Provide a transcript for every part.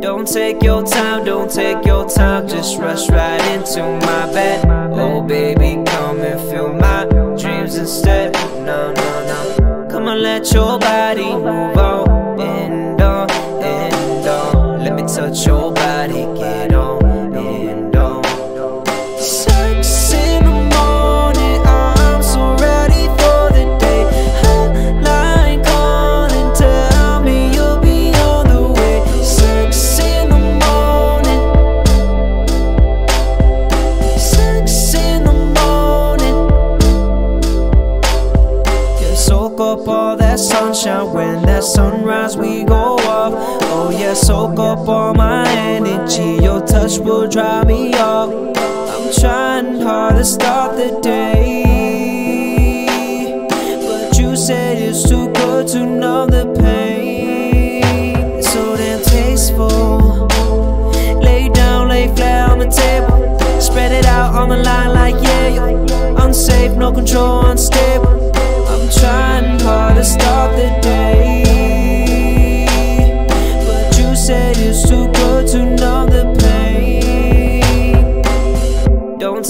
Don't take your time, don't take your time Just rush right into my bed. Oh baby, come and feel my dreams instead. No, no, no. Come on, let your body move on. And on, and on. Let me touch your soak up all that sunshine. When that sunrise we go off. Oh yeah, soak up all my energy. Your touch will drive me off I'm trying hard to stop the day. But you said it's too good to numb the pain. So damn tasteful. Lay down, lay flat on the table. Spread it out on the line like yeah. Unsafe, no control, unstable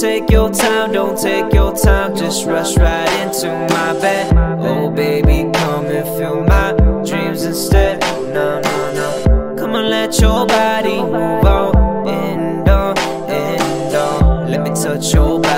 take your time, don't take your time Just rush right into my bed. Oh baby, come and feel my dreams instead. No, no, no. Come on, let your body move on. And on, and on. Let me touch your body,